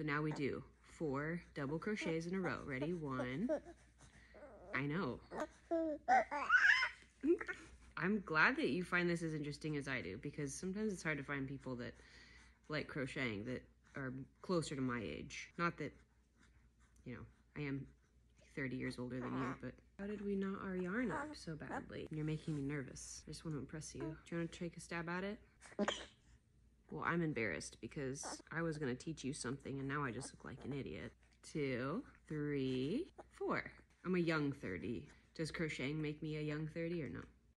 So now we do four double crochets in a row. Ready? One. I know. I'm glad that you find this as interesting as I do because sometimes it's hard to find people that like crocheting that are closer to my age. Not that, you know, I am 30 years older than you, but how did we knot our yarn up so badly? You're making me nervous. I just want to impress you. Do you want to take a stab at it? Well, I'm embarrassed because I was going to teach you something and now I just look like an idiot. Two, three, four. I'm a young 30. Does crocheting make me a young 30 or no?